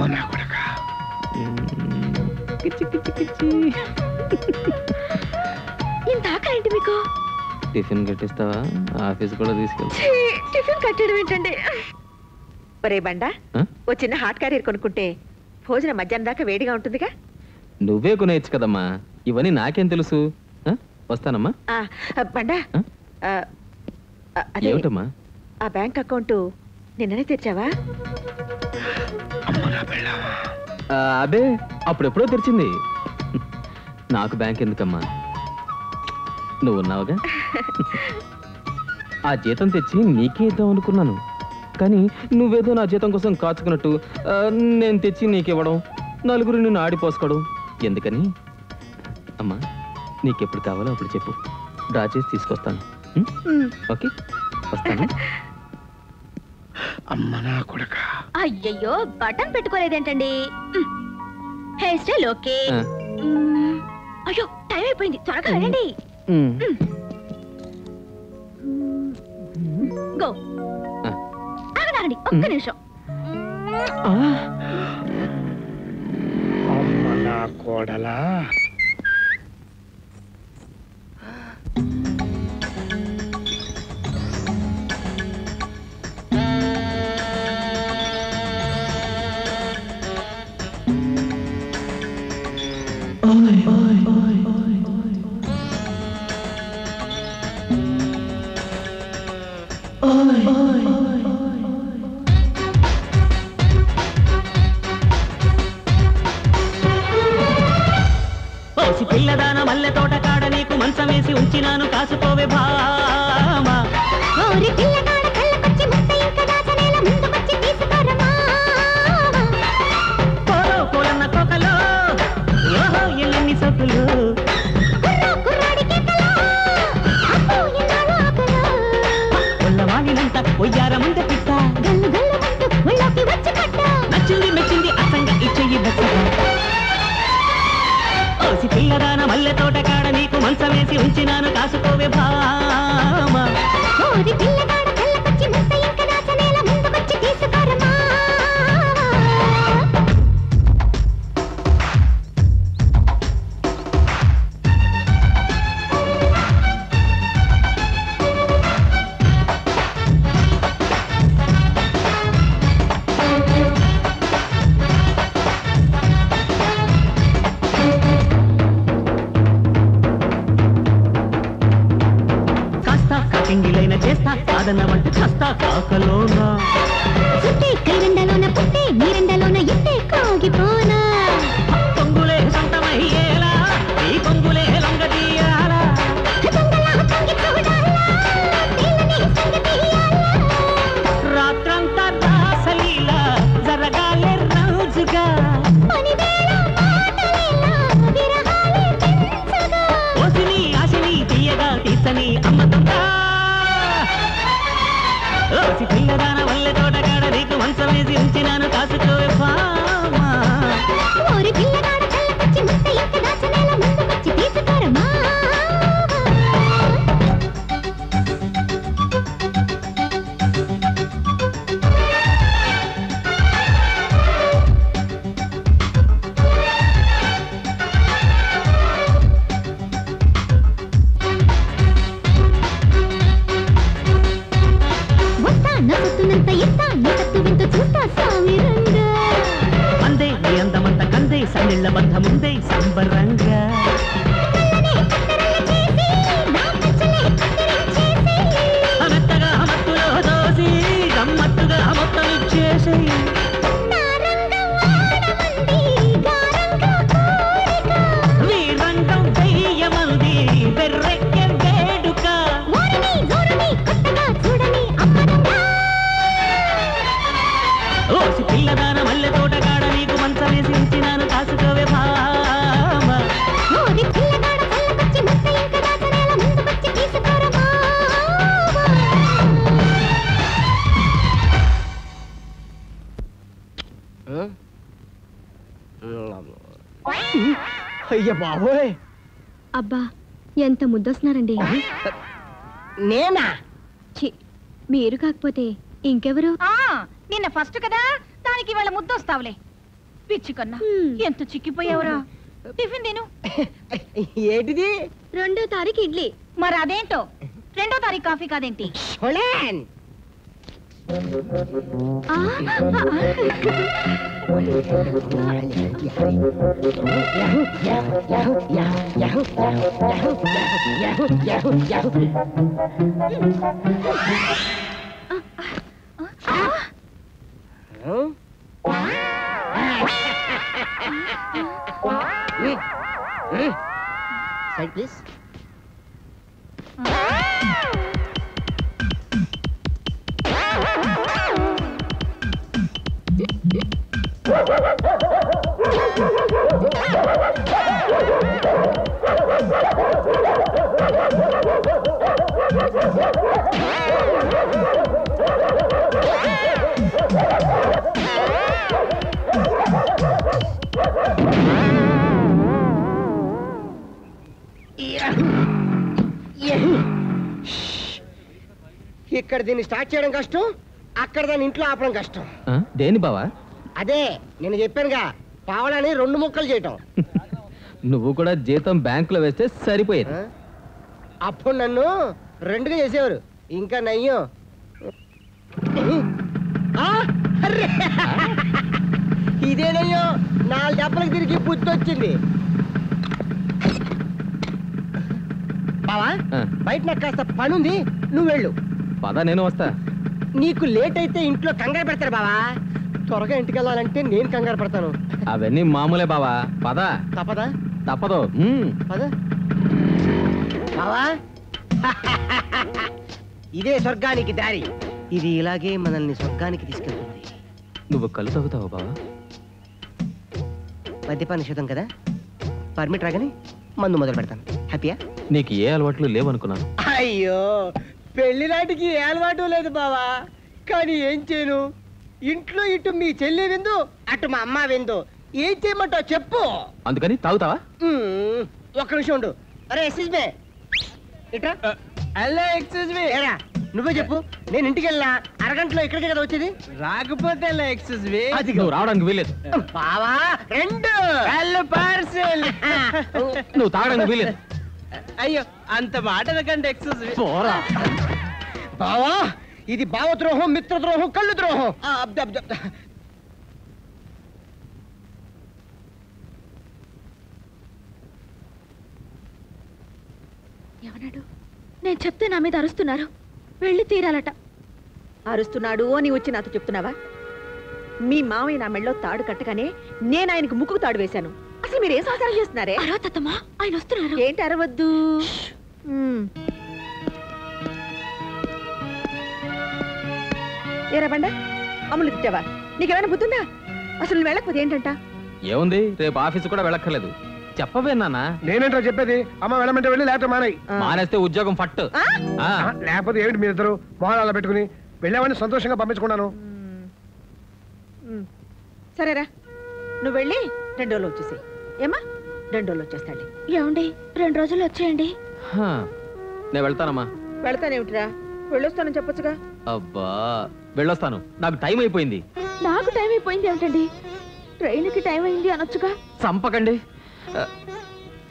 అమ్మ నా కొడక. కిచి కిచి కిచి ఇంత ఆకలి ఏంటి మీకు? టిఫిన్ కట్టిస్తావా? ఆఫీస్ కూడా తీసుకెళ్తా. టిఫిన్ కట్టడం ఏంటండి? ఒరే బండా? ఓ చిన్న హాట్ క్యారియర్ కొనుక్కుంటే భోజనం మధ్యాహ్నం దాకా వేడిగా ఉంటుందిగా? నువ్వే కొనేయచ్చు కదమ్మా. ఇవన్నీ నాకేం తెలుసు? వస్తానమ్మా. బండా ఏమిటమ్మా? ఆ బ్యాంక్ అకౌంట్ నిన్ననే తెచ్చావా అబే అప్పుడెప్పుడో తెరిచింది. నాకు బ్యాంక్ ఎందుకమ్మా? నువ్వు ఉన్నావుగా? ఆ జీతం తెచ్చి నీకే ఇద్దాం అనుకున్నాను. కానీ నువ్వేదో నా జీతం కోసం కాచుకున్నట్టు నేను తెచ్చి నీకివ్వడం నలుగురు నిన్ను ఆడిపోసుకోవడం. ఎందుకని? అమ్మా నీకెప్పుడు కావాలో అప్పుడు చెప్పు. డ్రా చేసి తీసుకొస్తాను? ఓకే వస్తాను. అమ్మ నా కొడక? అయ్యయ్యో బటన్ పెట్టుకోలేదేంటండి. Hair style okay. అయ్యో టైం అయిపోయింది. త్వరగా వెళ్ళండి. గో. ఆ. ఆగండి ఆగండి ఒక్క. నిమిషం. ఆ, అమ్మ నా కోడలా. పిల్లదాన మల్లె తోట కాడ నీకు మంచమేసి ఉంచినాను కాసుకోవే భామా పిట్ట. గల్లు గల్లు మంటూ ఒళ్ళోకి వచ్చి పట్ట. నచ్చింది మెచ్చింది అసంగా ఇచ్చేయి బెచ్చగా ఓసి పిల్లదాన మల్లె తోట కాడ నీకు మంచం వేసి ఉంచినాను కాసుకోవే భామా. ఓరి పిల్లగాడ కళ్ళకొచ్చి ముద్ద చేస్తా. సాధన వంట కాస్త కాకలోనా చుట్టే కైరెండలోన పుట్టే నీరెండలోన ఇట్టే కాగిపోనా? అయ్య బాబోయ్. అబ్బా ఎంత ముద్దొస్తున్నారండి? నేనా? ఛీ మీరు కాకపోతే ఇంకెవరు? ఆ నిన్న ఫస్ట్ కదా దానికి ఇవాళ ముద్దొస్తావులే. పిచ్చి కన్నా ఎంత చిక్కిపోయావురా? టిఫిన్ తిను. ఏంటిది? రెండో తారీఖు ఇడ్లీ. మరి అదేంటో రెండో తారీఖు కాఫీ కాదేంటి? హొలాన్ ఆ, ఇక్కడ దీన్ని స్టార్ట్ చేయడం కష్టం అక్కడ దాన్ని ఇంట్లో ఆపడం కష్టం. దేని బావా? అదే నేను చెప్పానుగా పావడాన్ని రెండు ముక్కలు చేయటం. నువ్వు కూడా జీతం బ్యాంకులో వేస్తే సరిపోయేది? అప్పుడు నన్ను రెండుగా చేసేవారు. ఇంకా నయ్యం. ఆ? అర్రే! ఇదేనయ్యో నాలుగు దెబ్బలకు తిరిగి వచ్చింది బావా బయట నాకు కాస్త పని ఉంది నువ్వు వెళ్ళు. పద నేను వస్తా. నీకు లేట్ అయితే ఇంట్లో కంగారు పెడతారు బావా. త్వరగా ఇంటికి వెళ్ళాలంటే నేను కంగారు పడతాను. అవన్నీ మామూలే బావా. పద. తప్పదా? తప్పదు. పద. బావా. ఇదే స్వర్గానికి దారి. ఇది ఇలాగే మనల్ని స్వర్గానికి తీసుకెళ్తుంది. నువ్వు కళ్ళు తగ్గుతావు బావా? మద్యపాన నిషేధం కదా? పర్మిట్ రాగానే మందు మొదలు పెడతాను హ్యాపీయా నీకు ఏ అలవాట్లు లేవనుకున్నాను. అయ్యో. పెళ్ళి నాటికి ఏ అలవాటు లేదు బావా. కానీ ఏం చేయను? ఇంట్లో ఇటు మీ చెల్లి విందు అటు మా అమ్మ విందు. ఏం చేయమంటావు చెప్పు. అందుకని తాగుతావా? మ్మ్. ఒక్క నిమిషం ఉండు. అరే ఎక్స్క్యూజ్ మీ ఇట్రా. హలో ఎక్స్క్యూజ్ మీ ఏరా నువ్వే చెప్పు. నేను ఇంటికి వెళ్ళినా అరగంటలో ఇక్కడికే కదా వచ్చేది? రాకపోతే ఎక్స్క్యూజ్ మీ అది నువ్వు రావడానికి వీలేదు బావా రెండు. హలో పార్సెల్ నువ్వు తాగడానికి వీలేదు అయ్యో అంత మాట అనకండి ఎక్స్క్యూజ్ మీ. పోరా. బావా ఇది భావద్రోహం మిత్రద్రోహం కళ్ళు ద్రోహం ఆ. ఏమన్నాడు నేను చెప్తే నా మీద అరుస్తున్నారు. వెళ్ళి తీరాలట. అరుస్తున్నాడు అని వచ్చి నాతో చెప్తున్నావా? మీ మామయ్య నా మెళ్ళో తాడు కట్టగానే నేను ఆయనకు ముక్కుకు తాడు వేశాను. అసలు మీరు ఏం సంసారం చేస్తున్నారే? అరవతమ్మా ఆయన వస్తున్నారు. ఏంటి అరవద్దు? మ్మ్. ఏరా బండ అమ్ములు తిట్టావా? నీకేమైనా బుద్ధుందా? అసలు నువ్వు వెళ్ళకపోతే ఏంటంట? ఏముంది? రేపు ఆఫీస్ కూడా వెళ్ళక్కర్లేదు. చెప్పవే నాన్న. నేనేంటో చెప్పేది? అమ్మ వెళ్ళమంటే వెళ్ళి లేకపోతే మానయ్య ఆ. మానేస్తే ఉద్యోగం ఫట్. ఆ? ఆ, లేకపోతే ఏమిటి మీరిద్దరు? మొహాలు పెట్టుకుని వెళ్ళామని సంతోషంగా పంపించుకున్నాను. సరేరా నువ్వు వెళ్ళి రెండు రోజులు వచ్చేసి ఏమా? రెండు రోజులు వచ్చేస్తాడు. ఏమండి? రెండు రోజులు వచ్చేయండి. హా. నేను వెళ్తానమ్మా. వెళ్తానేమిటిరా? వెళ్ళొస్తానని చెప్పొచ్చుగా. అబ్బా వెళ్ళొస్తాను. నాకు టైం అయిపోయింది. నాకు టైం అయిపోయింది ఏమిటండి? ట్రైన్కి టైం అయింది అనొచ్చుగా? చంపకండి.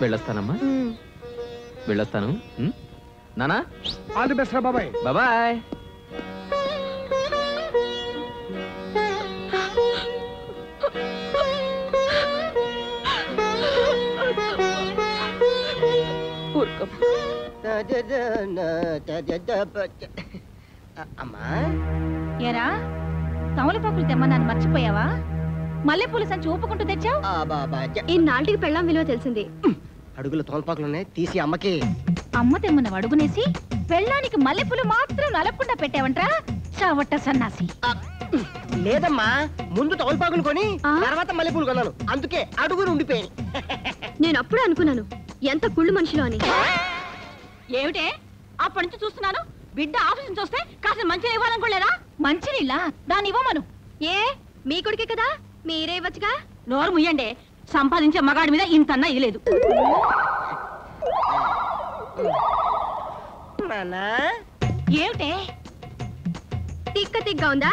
వెళ్ళొస్తానమ్మా. మ్మ్. వెళ్ళొస్తాను? నానా? ఆల్ ది బెస్ట్ రా బాబాయ్. బాయ్ అమ్మా ఏరా తమలపాకులు తెమ్మన్నాను మర్చిపోయావా? మల్లెపూలు సంచి ఊపుకుంటూ తెచ్చావు? ఈ నాటికి పెళ్ళాం విలువ తెలిసింది. అడుగుల తోల్పాకులు తీసి అమ్మకి. అమ్మ తెమ్మన్న అడుగునేసి పెళ్ళానికి మల్లెపూలు మాత్రం నలపకుండా పెట్టావంట్రా? చావట్ట సన్నాసి. లేదమ్మా ముందు తోల్పాకులు కొని? తర్వాత మల్లెపూలు కొన్నాను. అందుకే అడుగులు ఉండిపోయాయి నేను అప్పుడే అనుకున్నాను. ఎంత కుళ్ళు మనిషిలో అని. ఏమిటే? అప్పటి నుంచి చూస్తున్నాను. బిడ్డ ఆఫీస్ నుంచి వస్తే కాస్త మంచినీళ్ళు ఇవ్వాలనుకోలేదా మంచినీళ్ళ దాన్ని ఇవ్వమను. ఏ? మీ కొడుకే కదా? మీరే ఇవ్వచ్చుగా? నోరు ముయ్యండి. సంపాదించే మగాడి మీద ఇంతన్నా నాన్నా ఏమిటే? తిక్క తిగ్గా ఉందా?